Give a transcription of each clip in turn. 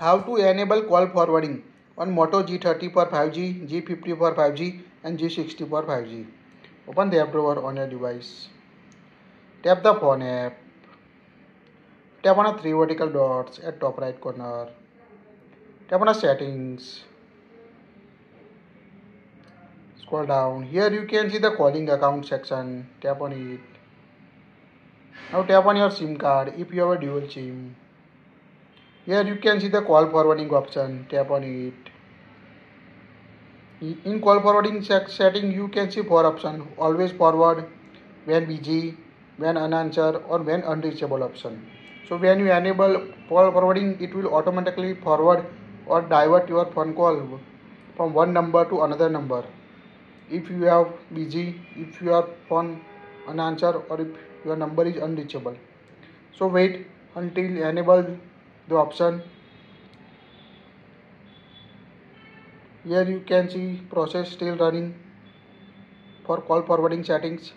How to enable call forwarding on Moto G34 5G, G54 5G and G64 5G. Open the app drawer on your device. Tap the phone app. Tap on the three vertical dots at top right corner. Tap on the settings. Scroll down. Here you can see the calling account section. Tap on it. Now tap on your SIM card if you have a dual SIM. Here you can see the call forwarding option. Tap on it. In call forwarding setting, you can see four options. Always forward, when busy, when unanswered, or when unreachable option. So when you enable call forwarding, it will automatically forward or divert your phone call from one number to another number. If you are busy, if your phone unanswered, or if your number is unreachable. So wait until enable the option here you can see process still running for call forwarding settings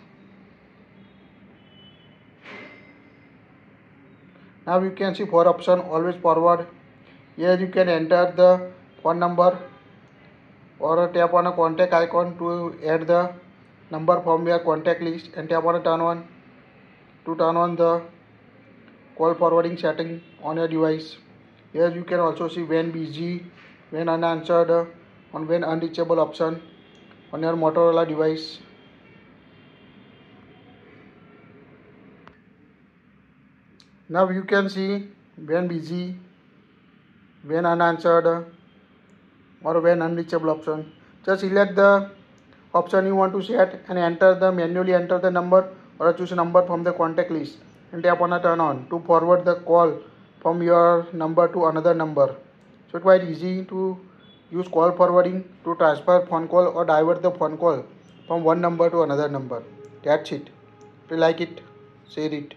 now you can see four option always forward here you can enter the phone number or tap on a contact icon to add the number from your contact list and tap on a turn on to turn on the call forwarding setting on your device. Here you can also see when busy, when unanswered, on when unreachable option on your Motorola device. Now you can see when busy, when unanswered or when unreachable option. Just select the option you want to set and enter the manually enter the number or choose a number from the contact list and tap on a turn on to forward the call from your number to another number. So it's quite easy to use call forwarding to transfer phone call or divert the phone call from one number to another number. That's it. If you like it, share it.